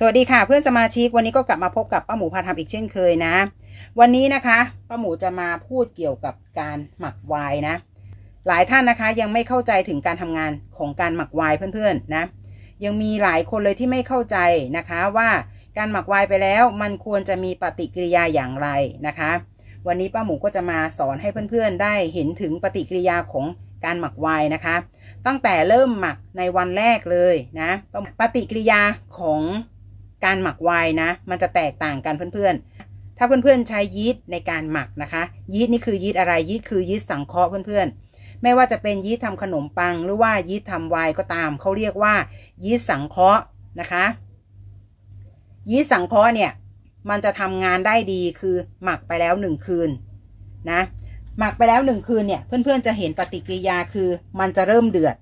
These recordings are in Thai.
สวัสดีค่ะเพื่อนสมาชิกวันนี้ก็กลับมาพบกับป้าหมูพาทำอีกเช่นเคยนะ วันนี้นะคะป้าหมูจะมาพูดเกี่ยวกับการหมักไวน์นะ หลายท่านนะคะยังไม่เข้าใจถึงการทำงานของการหมักไวน์เพื่อนๆนะ ยังมีหลายคนเลยที่ไม่เข้าใจนะคะว่าการหมักไวน์ไปแล้วมันควรจะมีปฏิกิริยาอย่างไรนะคะ วันนี้ป้าหมูก็จะมาสอนให้เพื่อนๆได้เห็นถึงปฏิกิริยาของการหมักไวน์นะคะ ตั้งแต่เริ่มหมักในวันแรกเลยนะ ปฏิกิริยาของ การหมักไวน์นะ มันจะแตกต่างกันเพื่อนๆ ถ้าเพื่อนๆใช้ยีสต์ในการหมักนะคะ ยีสต์นี่คือยีสต์อะไร ยีสต์คือยีสต์สังเคราะห์เพื่อนๆ ไม่ว่าจะเป็นยีสต์ทำขนมปัง หรือว่ายีสต์ทำไวน์ก็ตาม เขาเรียกว่ายีสต์สังเคราะห์นะคะ ยีสต์สังเคราะห์เนี่ยมันจะทำงานได้ดีคือหมักไปแล้วหนึ่งคืนนะหมักไปแล้วหนึ่งคืนเนี่ยเพื่อนๆจะเห็นปฏิกิริยาคือมันจะเริ่มเดือด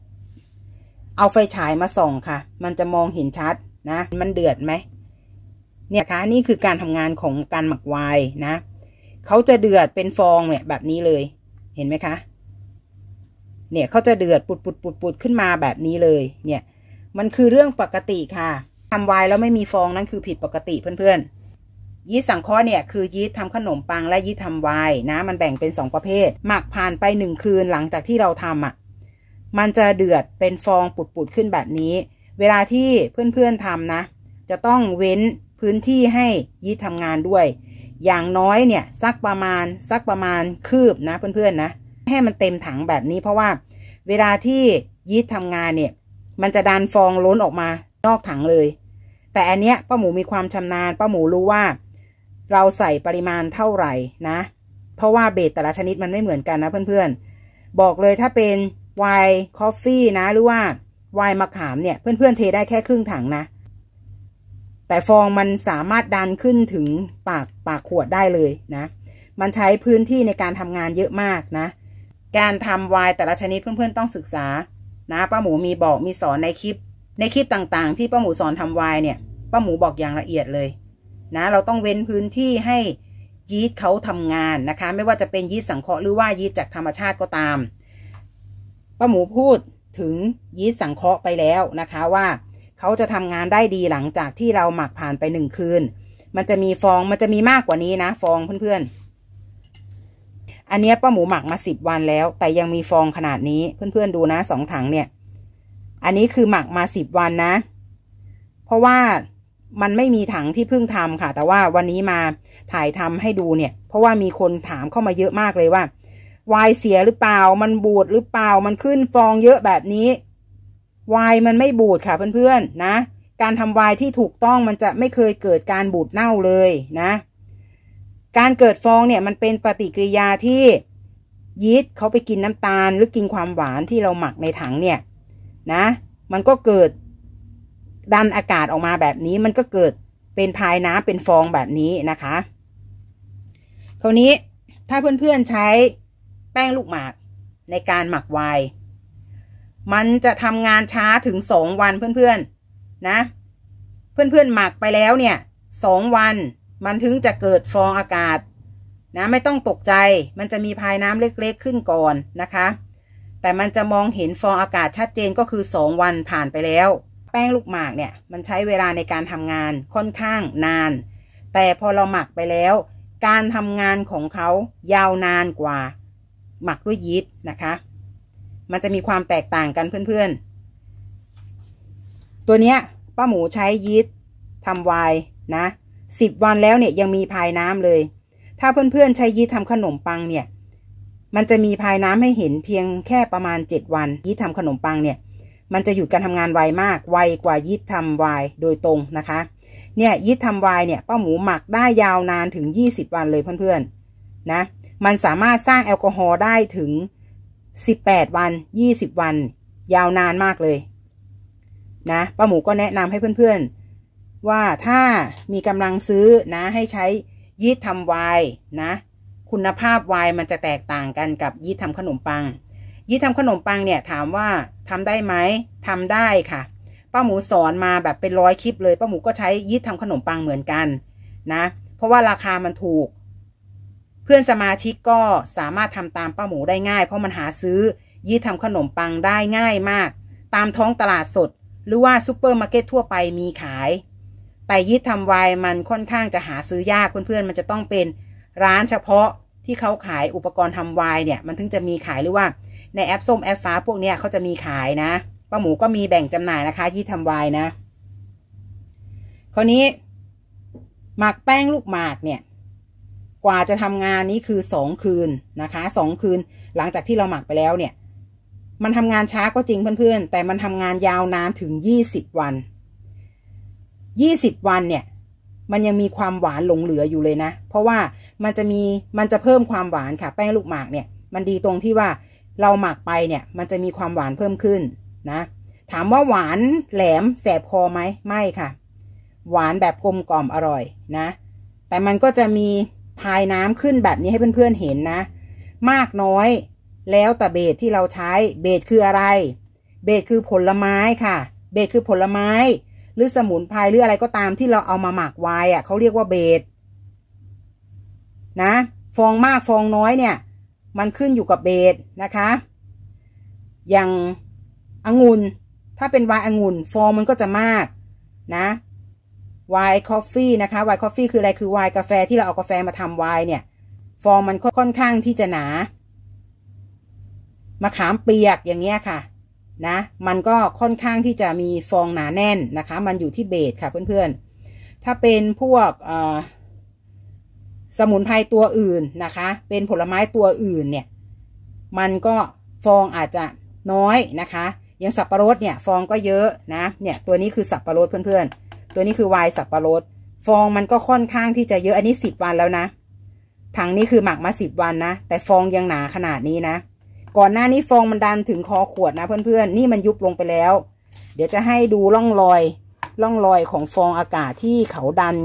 เอาไฟฉายมาส่องค่ะ มันจะมองเห็นชัดนะ มันเดือดไหม เนี่ยคะนี่คือการทำงานของการหมักไวน์นะเขาจะเดือดเป็นฟองเนี่ยแบบนี้เลย เห็นไหมคะ เนี่ยเขาจะเดือดปุดปุดปุดปุดขึ้นมาแบบนี้เลย เนี่ย มันคือเรื่องปกติค่ะทำไวน์แล้วไม่มีฟองนั่นคือผิดปกติเพื่อนๆ ยีสต์สังเคราะห์เนี่ยคือยีสต์ทำขนมปังและยีสต์ทำไวน์นะ มันแบ่งเป็นสองประเภท หมักผ่านไปหนึ่งคืนหลังจากที่เราทำอะ มันจะเดือดเป็นฟองปุดๆขึ้นแบบนี้ เวลาที่เพื่อนๆทำนะ จะต้องเว้น พื้นที่ให้ยีสต์ทำงานด้วย อย่างน้อยเนี่ยสักประมาณสักประมาณคืบนะเพื่อนๆนะให้มันเต็มถังแบบนี้เพราะว่า เวลาที่ยีสต์ทำงานเนี่ย มันจะดันฟองล้นออกมานอกถังเลย แต่อันเนี้ยป้าหมูมีความชำนาญป้าหมูรู้ว่า เราใส่ปริมาณเท่าไหร่นะ เพราะว่า base แต่ละชนิดมันไม่เหมือนกันนะเพื่อนๆ บอกเลยถ้าเป็นไวน์ coffee นะหรือว่าไวน์มะขามเนี่ยเพื่อนๆเทได้แค่ครึ่งถังนะ แต่ฟองมันสามารถดันขึ้นถึงปากปากขวดได้เลยนะ มันใช้พื้นที่ในการทำงานเยอะมากนะ การทำไวน์แต่ละชนิดเพื่อนๆต้องศึกษา นะป้าหมูมีบอกมีสอนในคลิป ในคลิปต่างๆ ที่ป้าหมูสอนทำไวน์เนี่ยป้าหมูบอกอย่างละเอียดเลย นะ เราต้องเว้นพื้นที่ให้ยีสต์เขาทำงานนะคะ ไม่ว่าจะเป็นยีสต์สังเคราะห์หรือว่ายีสต์จากธรรมชาติก็ตามป้าหมูพูดถึงยีสต์สังเคราะห์ไปแล้วนะคะว่า เขาจะทำงานได้ดีหลังจากที่เราหมักผ่านไปหนึ่งคืน มันจะมีฟองมันจะมีมากกว่านี้นะ ฟองเพื่อนๆ อันนี้ป้าหมูหมักมาสิบวันแล้ว แต่ยังมีฟองขนาดนี้เพื่อนๆดูนะสองถังเนี่ย อันนี้คือหมักมาสิบวันนะ เพราะว่ามันไม่มีถังที่เพิ่งทำค่ะ แต่ว่าวันนี้มาถ่ายทำให้ดูเนี่ย เพราะว่ามีคนถามเข้ามาเยอะมากเลยว่าวายเสียหรือเปล่า มันบูดหรือเปล่า มันขึ้นฟองเยอะแบบนี้ วายมันไม่บูดค่ะเพื่อนๆนะ การทำวายที่ถูกต้องมันจะไม่เคยเกิดการบูดเน่าเลยนะ การเกิดฟองเนี่ยมันเป็นปฏิกิริยาที่ยีสต์เขาไปกินน้ำตาลหรือกินความหวานที่เราหมักในถังเนี่ยนะ มันก็เกิดดันอากาศออกมาแบบนี้มันก็เกิดเป็นพายน้ำเป็นฟองแบบนี้นะคะ คราวนี้ถ้าเพื่อนๆใช้แป้งลูกหมากในการหมักไวน์ มันจะทำงานช้าถึงสองวันเพื่อนๆนะ เพื่อนๆหมักไปแล้วเนี่ยสองวันมันถึงจะเกิดฟองอากาศนะไม่ต้องตกใจมันจะมีพายน้ำเล็กๆขึ้นก่อนนะคะ แต่มันจะมองเห็นฟองอากาศชัดเจนก็คือสองวันผ่านไปแล้ว แป้งลูกหมากเนี่ยมันใช้เวลาในการทำงานค่อนข้างนาน แต่พอเราหมักไปแล้ว การทำงานของเขายาวนานกว่า หมักด้วยยีสต์นะคะ มันจะมีความแตกต่างกันเพื่อนๆ ตัวเนี้ยป้าหมูใช้ยีสต์ทำไวน์นะสิบวันแล้วเนี่ยยังมีพายน้ำเลย ถ้าเพื่อนๆใช้ยีสต์ทำขนมปังเนี่ย มันจะมีพายน้ำให้เห็นเพียงแค่ประมาณเจ็ดวันยีสต์ทำขนมปังเนี่ยมันจะหยุดการทำงานไวมาก ไวกว่ายีสต์ทำไวน์โดยตรงนะคะ เนี่ยยีสต์ทำไวน์เนี่ยป้าหมูหมักได้ยาวนานถึงยี่สิบวันเลยเพื่อนๆนะ มันสามารถสร้างแอลกอฮอล์ได้ถึง สิบแปดวันยี่สิบวัน ยาวนานมากเลย นะป้าหมูก็แนะนำให้เพื่อนๆ ว่าถ้ามีกำลังซื้อนะ ให้ใช้ยีสต์ทำไวน์นะ คุณภาพไวน์มันจะแตกต่างกันกับยีสต์ทำขนมปัง ยีสต์ทำขนมปังเนี่ยถามว่าทำได้ไหมทำได้ค่ะป้าหมูสอนมาแบบเป็นร้อยคลิปเลยป้าหมูก็ใช้ยีสต์ทำขนมปังเหมือนกันนะ เพราะว่าราคามันถูก เพื่อนสมาชิกก็สามารถทำตามป้าหมูได้ง่าย เพราะมันหาซื้อยีสต์ทำขนมปังได้ง่ายมาก ตามท้องตลาดสด หรือว่าซูเปอร์มาร์เก็ตทั่วไปมีขาย แต่ยีสต์ทำไวน์มันค่อนข้างจะหาซื้อยากเพื่อนๆ มันจะต้องเป็นร้านเฉพาะที่เขาขายอุปกรณ์ทำไวน์เนี่ยมันถึงจะมีขายหรือว่าในแอปส้มแอปฟ้าพวกเนี้ยเขาจะมีขายนะป้าหมูก็มีแบ่งจำหน่ายนะคะยีสต์ทำไวน์นะคราวนี้หมักแป้งลูกหมากเนี่ย กว่าจะทำงานนี้คือสองคืนนะคะสองคืน หลังจากที่เราหมักไปแล้วเนี่ย มันทำงานช้าก็จริงเพื่อนๆ แต่มันทำงานยาวนานถึงยี่สิบวันยี่สิบวันเนี่ย มันยังมีความหวานหลงเหลืออยู่เลยนะ เพราะว่ามันจะมีมันจะเพิ่มความหวานค่ะ แป้งลูกหมากเนี่ย มันดีตรงที่ว่าเราหมักไปเนี่ย มันจะมีความหวานเพิ่มขึ้นนะ ถามว่าหวานแหลมแสบคอไหมไม่ค่ะ หวานแบบกลมกล่อมอร่อยนะ แต่มันก็จะมี พายน้ำขึ้นแบบนี้ให้เพื่อนๆเห็นนะ มากน้อย แล้วแต่เบสที่เราใช้เบสคืออะไร เบสคือผลไม้ค่ะ เบสคือผลไม้ หรือสมุนไพรหรืออะไรก็ตามที่เราเอามาหมักไว้อะเขาเรียกว่าเบสนะฟองมากฟองน้อยเนี่ย มันขึ้นอยู่กับ base นะคะ อย่างองุ่นถ้าเป็นไวน์องุ่นฟองมันก็จะมากนะ ไวน์ coffee นะคะไวน์ coffee คืออะไรคือไวน์กาแฟที่เราเอากาแฟมาทำไวน์เนี่ย ฟองมันค่อนข้างที่จะหนามะขามเปียกอย่างเงี้ยค่ะนะมันก็ค่อนข้างที่จะมีฟองหนาแน่นนะคะ มันอยู่ที่ base ค่ะเพื่อนๆ ถ้าเป็นพวกสมุนไพรตัวอื่นนะคะ เป็นผลไม้ตัวอื่นเนี่ย มันก็ฟองอาจจะน้อยนะคะ อย่างสับปะรดเนี่ยฟองก็เยอะนะเนี่ยตัวนี้คือสับปะรดเพื่อนๆ ตัวนี้คือวายสับปะรด ฟองมันก็ค่อนข้างที่จะเยอะอันนี้สิบวันแล้วนะ ถังนี้คือหมักมาสิบวันนะ แต่ฟองยังหนาขนาดนี้นะ ก่อนหน้านี้ฟองมันดันถึงคอขวดนะเพื่อนๆ นี่มันยุบลงไปแล้ว เดี๋ยวจะให้ดูร่องรอย ร่องรอยของฟองอากาศที่เขาดัน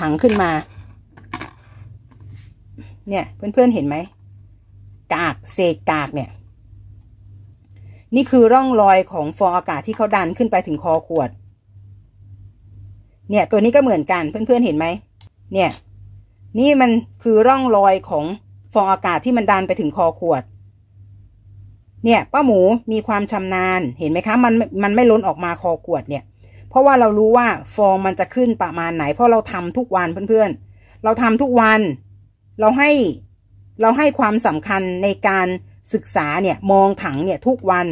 ถังขึ้นมา เนี่ยเพื่อนๆเห็นไหมกากเศษกากเนี่ย นี่คือร่องรอยของฟองอากาศที่เขาดันขึ้นไปถึงคอขวด เนี่ยตัวนี้ก็เหมือนกันเพื่อนๆเห็นไหมเนี่ย นี่มันคือร่องรอยของฟองอากาศที่มันดันไปถึงคอขวด เนี่ยป้าหมูมีความชำนาญเห็นไหมคะ มันมันไม่ล้นออกมาคอขวดเนี่ย เพราะว่าเรารู้ว่าฟองมันจะขึ้นประมาณไหน เพราะเราทำทุกวันเพื่อนๆ เราทำทุกวัน เราให้เราให้ความสำคัญในการศึกษาเนี่ยมองถังเนี่ยทุกวัน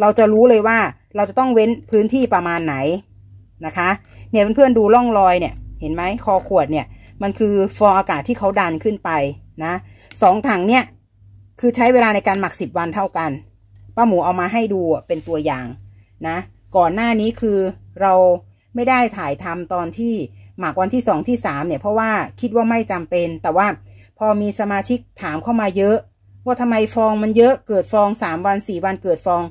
เราจะรู้เลยว่าเราจะต้องเว้นพื้นที่ประมาณไหนนะคะ เนี่ยเพื่อนๆดูร่องรอยเนี่ย เห็นไหมคอขวดเนี่ย มันคือฟองอากาศที่เขาดันขึ้นไปนะสองถังเนี่ย คือใช้เวลาในการหมักสิบวันเท่ากัน ป้าหมูเอามาให้ดูเป็นตัวอย่างนะ ก่อนหน้านี้คือเราไม่ได้ถ่ายทำตอนที่หมักวันที่สองที่สามเนี่ย เพราะว่าคิดว่าไม่จำเป็น แต่ว่าพอมีสมาชิกถามเข้ามาเยอะ ว่าทำไมฟองมันเยอะเกิดฟองสามวันสี่วันเกิดฟอง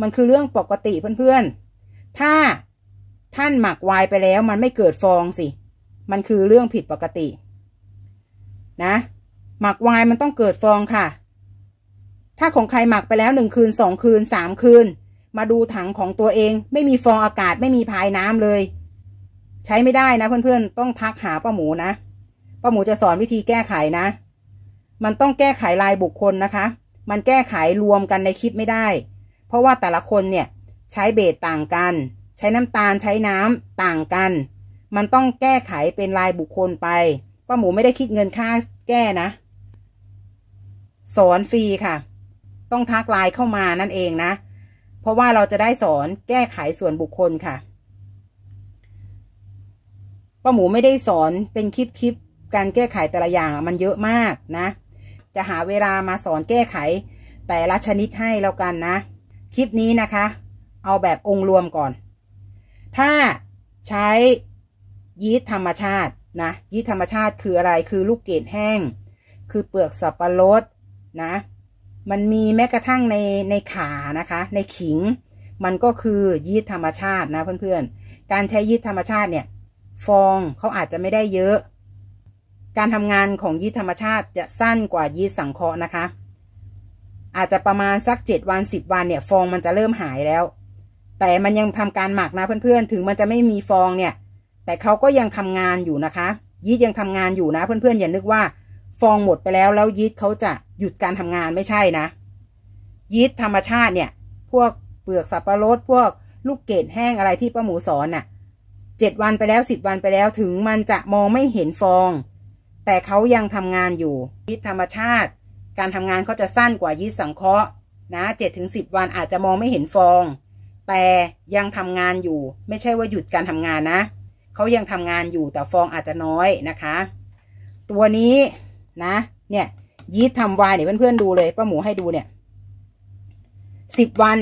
มันคือเรื่องปกติเพื่อนๆ ถ้า ท่านหมักไวน์ไปแล้วมันไม่เกิดฟองสิ มันคือเรื่องผิดปกติ นะ หมักไวน์มันต้องเกิดฟองค่ะ ถ้าของใครหมักไปแล้วหนึ่งคืนสองคืนสามคืน มาดูถังของตัวเอง ไม่มีฟองอากาศไม่มีพายน้ำเลย ใช้ไม่ได้นะเพื่อนๆ ต้องทักหาป้าหมูนะ ป้าหมูจะสอนวิธีแก้ไขนะ มันต้องแก้ไขลายบุคคลนะคะ มันแก้ไขรวมกันในคลิปไม่ได้ เพราะว่าแต่ละคนเนี่ยใช้เบสต่างกัน ใช้น้ำตาลใช้น้ำต่างกัน มันต้องแก้ไขเป็นลายบุคคลไปป้าหมูไม่ได้คิดเงินค่าแก้นะ สอนฟรีค่ะ ต้องทักไลน์เข้ามานั่นเองนะ เพราะว่าเราจะได้สอนแก้ไขส่วนบุคคลค่ะป้าหมูไม่ได้สอนเป็นคลิปคลิปการแก้ไขแต่ละอย่างมันเยอะมากนะ จะหาเวลามาสอนแก้ไขแต่ละชนิดให้แล้วกันนะ คลิปนี้นะคะ เอาแบบองค์รวมก่อน ถ้าใช้ยีสต์ธรรมชาตินะยีสต์ธรรมชาติคืออะไรคือลูกเกดแห้ง คือเปลือกสับปะรดนะ มันมีแม้กระทั่งในในขานะคะ ในขิง มันก็คือยีสต์ธรรมชาตินะเพื่อนๆ การใช้ยีสต์ธรรมชาติเนี่ย ฟองเขาอาจจะไม่ได้เยอะ การทำงานของยีสต์ธรรมชาติจะสั้นกว่ายีสต์สังเคราะห์นะคะ อาจจะประมาณสักเจ็ดวันสิบวันเนี่ย ฟองมันจะเริ่มหายแล้ว แต่มันยังทำการหมักนะเพื่อนๆ ถึงมันจะไม่มีฟองเนี่ย แต่เขาก็ยังทำงานอยู่นะคะ ยีสต์ยังทำงานอยู่นะ เพื่อนๆอย่านึกว่า ฟองหมดไปแล้วแล้วยีสต์เขาจะหยุดการทำงานไม่ใช่นะ ยีสต์ธรรมชาติเนี่ย พวกเปลือกสับปะรดพวกลูกเกดแห้งอะไรที่ป้าหมูสอนน่ะเจ็ดวันไปแล้วสิบวันไปแล้วถึงมันจะมองไม่เห็นฟอง แต่เขายังทำงานอยู่ยีสต์ธรรมชาติ การทำงานเขาจะสั้นกว่ายีสต์สังเคราะห์นะเจ็ดถึงสิบวันอาจจะมองไม่เห็นฟอง แต่ยังทำงานอยู่ ไม่ใช่ว่าหยุดการทำงานนะเขายังทำงานอยู่แต่ฟองอาจจะน้อยนะคะ ตัวนี้นะ เนี่ยยีสต์ทำวายเนี่ยเพื่อนๆดูเลยป้าหมูให้ดูเนี่ยสิบวัน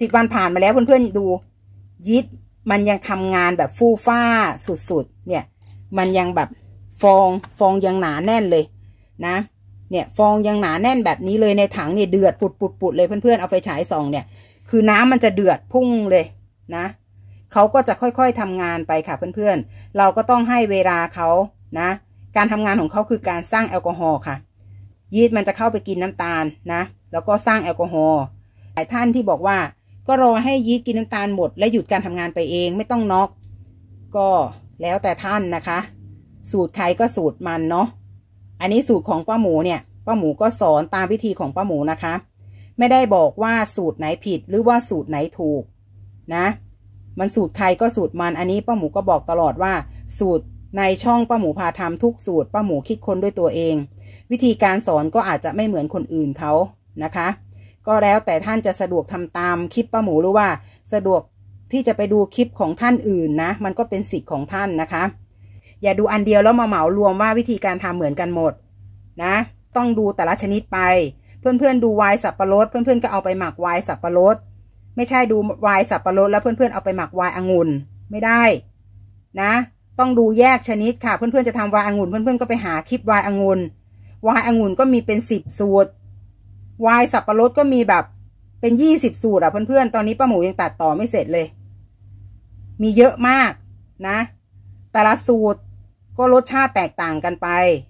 สิบวันผ่านมาแล้วเพื่อนๆดูยีสต์มันยังทำงานแบบฟู่ฟ้าสุดๆ เนี่ย มันยังแบบฟองฟองยังหนาแน่นเลยนะ เนี่ยฟองยังหนาแน่นแบบนี้เลยในถังเนี่ยเดือดปุดปุดปุดเลยเพื่อนๆเอาไฟฉายส่องเนี่ย คือน้ำมันจะเดือดพุ่งเลยนะเขาก็จะค่อยๆทำงานไปค่ะเพื่อนๆ เราก็ต้องให้เวลาเขานะ การทำงานของเขาคือการสร้างแอลกอฮอล์ค่ะ ยีสต์มันจะเข้าไปกินน้ำตาลนะ แล้วก็สร้างแอลกอฮอล์หลายท่านที่บอกว่า ก็รอให้ยีสต์กินน้ำตาลหมด และหยุดการทำงานไปเองไม่ต้องน็อก ก็แล้วแต่ท่านนะคะ สูตรใครก็สูตรมันเนาะอันนี้สูตรของป้าหมูเนี่ยป้าหมูก็สอนตามวิธีของป้าหมูนะคะ ไม่ได้บอกว่าสูตรไหนผิดหรือว่าสูตรไหนถูกนะ มันสูตรใครก็สูตรมันอันนี้ป้าหมูก็บอกตลอดว่า สูตรในช่องป้าหมูพาทำทุกสูตรป้าหมูคิดค้นด้วยตัวเอง วิธีการสอนก็อาจจะไม่เหมือนคนอื่นเขานะคะ ก็แล้วแต่ท่านจะสะดวกทำตามคลิปป้าหมูหรือว่า สะดวกที่จะไปดูคลิปของท่านอื่นนะ มันก็เป็นสิทธิ์ของท่านนะคะ อย่าดูอันเดียวแล้วมาเหมารวมว่าวิธีการทำเหมือนกันหมดนะ ต้องดูแต่ละชนิดไป เพื่อนๆดูวายสับปะรดเพื่อนๆก็เอาไปหมักวายสับปะรดไม่ใช่ดูวายสับปะรดแล้วเพื่อนๆเอาไปหมักวายองุ่นไม่ได้นะ ต้องดูแยกชนิดค่ะเพื่อนๆจะทำวายองุ่นเพื่อนๆก็ไปหาคลิปวายองุ่นวายองุ่นก็มีเป็นสิบสูตรวายสับปะรดก็มีแบบเป็นยี่สิบสูตรอะเพื่อนๆตอนนี้ป้าหมูยังตัดต่อไม่เสร็จเลย มีเยอะมากนะ แต่ละสูตรก็รสชาติแตกต่างกันไป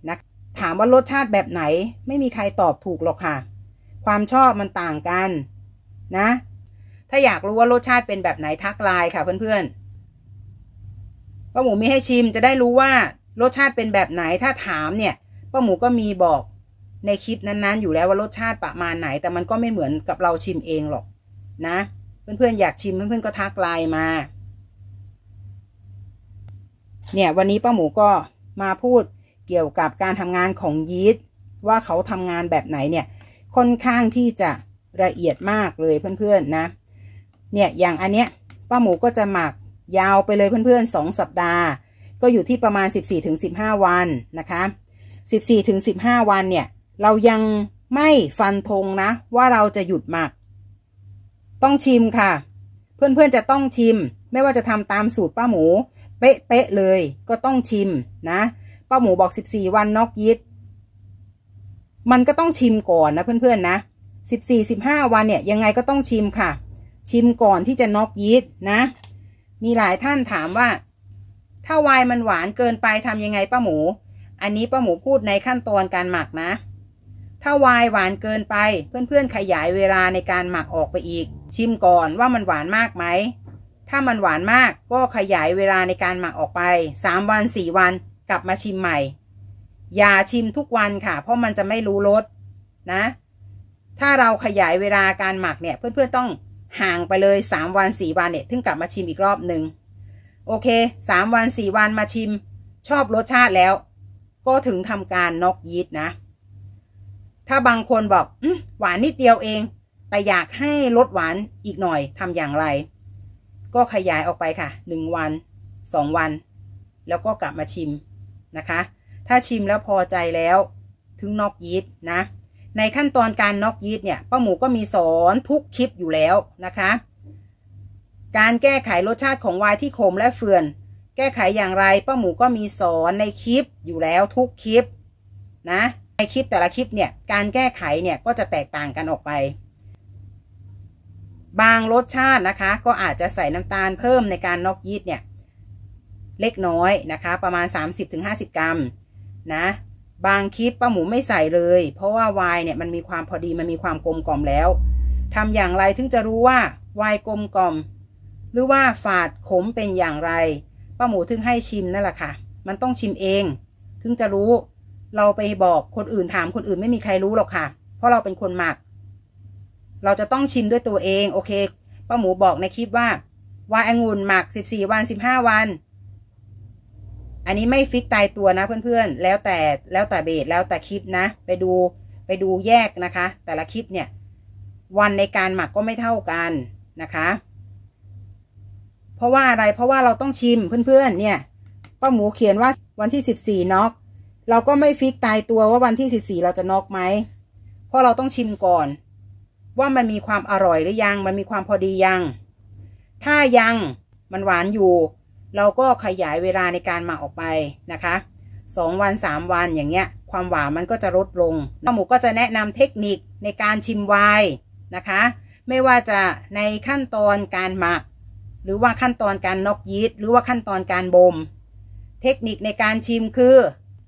นะ ถามว่ารสชาติแบบไหน ไม่มีใครตอบถูกหรอกค่ะ ความชอบมันต่างกันนะ ถ้าอยากรู้ว่ารสชาติเป็นแบบไหนทักไลน์ค่ะเพื่อนๆป้าหมูมีให้ชิมจะได้รู้ว่ารสชาติเป็นแบบไหนถ้าถามเนี่ยป้าหมูก็มีบอกในคลิปนั้นๆ อยู่แล้วว่ารสชาติประมาณไหน แต่มันก็ไม่เหมือนกับเราชิมเองหรอกนะ เพื่อนๆอยากชิมเพื่อนๆก็ทักไลน์มา เนี่ยวันนี้ป้าหมูก็มาพูด เกี่ยวกับการทำงานของยีสต์ว่าเขาทำงานแบบไหนเนี่ยค่อนข้างที่จะละเอียดมากเลยเพื่อนๆนะเนี่ยอย่างอันเนี้ยป้าหมูก็จะหมักยาวไปเลยเพื่อนๆสองสัปดาห์ ก็อยู่ที่ประมาณ 14-15 วันนะคะ 14-15 วันเนี่ยเรายังไม่ฟันธงนะ ว่าเราจะหยุดหมัก ต้องชิมค่ะ เพื่อนๆจะต้องชิม ไม่ว่าจะทำตามสูตรป้าหมู เป๊ะๆเลย ก็ต้องชิมนะ ป้าหมูบอก14วันนอกยิด มันก็ต้องชิมก่อนนะเพื่อนๆนะ14-15วันเนี่ยยังไงก็ต้องชิมค่ะ ชิมก่อนที่จะนอกยีสต์นะ มีหลายท่านถามว่า ถ้าวายมันหวานเกินไปทำยังไงป้าหมู อันนี้ป้าหมูพูดในขั้นตอนการหมักนะ ถ้าวายหวานเกินไปเพื่อนๆขยายเวลาในการหมักออกไปอีก ชิมก่อนว่ามันหวานมากไหมถ้ามันหวานมากก็ขยายเวลาในการหมักออกไปสามวันสี่วัน กลับมาชิมใหม่ อย่าชิมทุกวันค่ะ เพราะมันจะไม่รู้รสนะ ถ้าเราขยายเวลาการหมักเนี่ย เพื่อนๆต้องห่างไปเลยสามวันสี่วันเนี่ยถึงกลับมาชิมอีกรอบหนึ่งโอเคสามวันสี่วันมาชิม ชอบรสชาติแล้ว ก็ถึงทำการนอกยีสต์นะ ถ้าบางคนบอกอหวานนิดเดียวเอง แต่อยากให้ลดหวานอีกหน่อยทำอย่างไร ก็ขยายออกไปค่ะหนึ่งวันสองวัน แล้วก็กลับมาชิม นะคะ ถ้าชิมแล้วพอใจแล้วถึงนอกยีสต์นะ ในขั้นตอนการนอกยีสต์เนี่ยป้าหมูก็มีสอนทุกคลิปอยู่แล้วนะคะ การแก้ไขรสชาติของไวน์ที่ขมและเฟื่อน แก้ไขอย่างไรป้าหมูก็มีสอนในคลิปอยู่แล้วทุกคลิปนะในคลิปแต่ละคลิปเนี่ยการแก้ไขเนี่ยก็จะแตกต่างกันออกไป บางรสชาตินะคะ ก็อาจจะใส่น้ำตาลเพิ่มในการนอกยีสต์เนี่ย เล็กน้อยนะคะ ประมาณ 30-50 กรัมนะบางคลิปป้าหมูไม่ใส่เลย เพราะว่าวายเนี่ยมันมีความพอดีมันมีความกลมกล่อมแล้วทำอย่างไรถึงจะรู้ว่าวายกลมกล่อม หรือว่าฝาดขมเป็นอย่างไรป้าหมูถึงให้ชิมนั่นแหละค่ะ มันต้องชิมเอง ถึงจะรู้ เราไปบอกคนอื่นถามคนอื่นไม่มีใครรู้หรอกค่ะ เพราะเราเป็นคนหมัก เราจะต้องชิมด้วยตัวเองโอเคป้าหมูบอกในคลิปว่าวายองุ่นหมัก 14 วัน 15 วัน อันนี้ไม่ฟิกตายตัวนะเพื่อนๆ แล้วแต่แล้วแต่เบสแล้วแต่คลิปนะ ไปดูไปดูแยกนะคะ แต่ละคลิปเนี่ย วันในการหมักก็ไม่เท่ากันนะคะ เพราะว่าอะไรเพราะว่าเราต้องชิมเพื่อนๆ เนี่ยป้าหมูเขียนว่าวันที่14น็อกเราก็ไม่ฟิกตายตัวว่าวันที่14เราจะน็อกไหมเพราะเราต้องชิมก่อน ว่ามันมีความอร่อยหรือยัง มันมีความพอดียัง ถ้ายังมันหวานอยู่ เราก็ขยายเวลาในการหมักออกไปนะคะสองวันสามวันอย่างเงี้ย ความหวานมันก็จะลดลงป้าหมูก็จะแนะนำเทคนิคในการชิมไวน์นะคะ ไม่ว่าจะในขั้นตอนการหมัก หรือว่าขั้นตอนการนอกยีสต์หรือว่าขั้นตอนการบ่มเทคนิคในการชิมคือ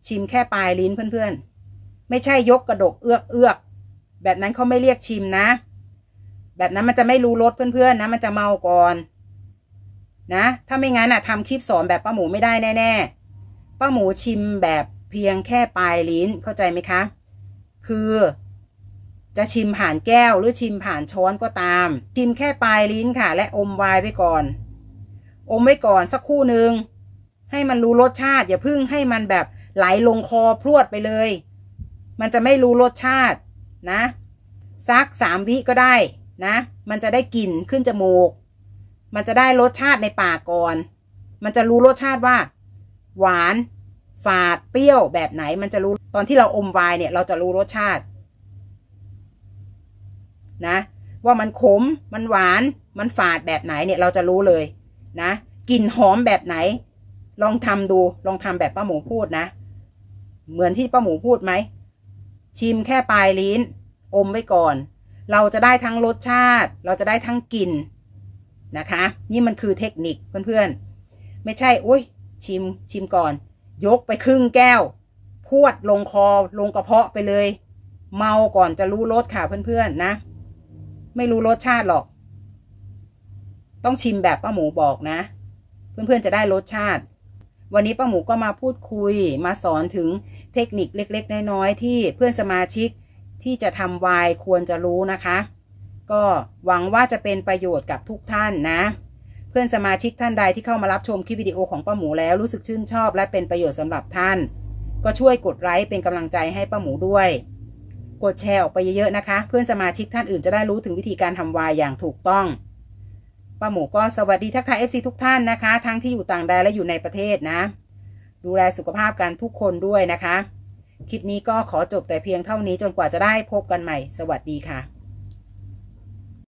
ชิมแค่ปลายลิ้นเพื่อนๆ ไม่ใช่ยกกระดกเอือกเอือกแบบนั้นเขาไม่เรียกชิมนะ แบบนั้นมันจะไม่รู้รสเพื่อนๆนะ มันจะเมาก่อน นะ ถ้าไม่งั้นอะทำคลิปสอนแบบป้าหมูไม่ได้แน่ๆป้าหมูชิมแบบเพียงแค่ปลายลิ้นเข้าใจไหมคะ คือจะชิมผ่านแก้วหรือชิมผ่านช้อนก็ตาม ชิมแค่ปลายลิ้นค่ะ และอมไวน์ไปก่อน อมไว้ก่อนสักคู่หนึ่งให้มันรู้รสชาติ อย่าพึ่งให้มันแบบไหลลงคอพรวดไปเลย มันจะไม่รู้รสชาตินะสักสามวิก็ได้นะ มันจะได้กลิ่นขึ้นจมูก มันจะได้รสชาติในปากก่อน มันจะรู้รสชาติว่า หวานฝาดเปรี้ยวแบบไหน มันจะรู้ตอนที่เราอมไวน์เนี่ย เราจะรู้รสชาติ นะ ว่ามันขมมันหวาน มันฝาดแบบไหนเนี่ย เราจะรู้เลย นะกลิ่นหอมแบบไหน ลองทำดูลองทำแบบป้าหมูพูดนะ เหมือนที่ป้าหมูพูดไหมชิมแค่ปลายลิ้น อมไว้ก่อน เราจะได้ทั้งรสชาติ เราจะได้ทั้งกลิ่น นะคะ นี่มันคือเทคนิคเพื่อนๆ ไม่ใช่โอ้ยชิมชิมก่อน ยกไปครึ่งแก้ว พวดลงคอลงกระเพาะไปเลย เมาก่อนจะรู้รสค่ะเพื่อนๆนะ ไม่รู้รสชาติหรอก ต้องชิมแบบป้าหมูบอกนะ เพื่อนๆจะได้รสชาติ วันนี้ป้าหมูก็มาพูดคุยมาสอนถึงเทคนิคเล็ก ๆ น้อยๆที่เพื่อนสมาชิกที่จะทำไวน์ควรจะรู้นะคะ ก็หวังว่าจะเป็นประโยชน์กับทุกท่านนะ เพื่อนสมาชิกท่านใดที่เข้ามารับชมคลิปวิดีโอของป้าหมูแล้วรู้สึกชื่นชอบ และเป็นประโยชน์สำหรับท่าน ก็ช่วยกดไลค์เป็นกำลังใจให้ป้าหมูด้วย กดแชร์ออกไปเยอะๆนะคะ เพื่อนสมาชิกท่านอื่นจะได้รู้ถึงวิธีการทำไวน์อย่างถูกต้องป้าหมูก็สวัสดีทักทาย FC ทุกท่านนะคะ ทั้งที่อยู่ต่างแดนและอยู่ในประเทศนะ ดูแลสุขภาพกันทุกคนด้วยนะคะ คลิปนี้ก็ขอจบแต่เพียงเท่านี้จนกว่าจะได้พบกันใหม่ สวัสดีค่ะ